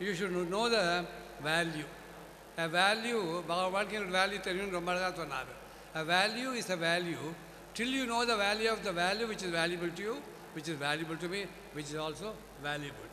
you should know the value. A value, பக- value? Tell தெரியும் ரொம்ப அழகாக சொன்னார் A value is a value till you know the value of the value which is valuable to you, which is valuable to me, which is also valuable.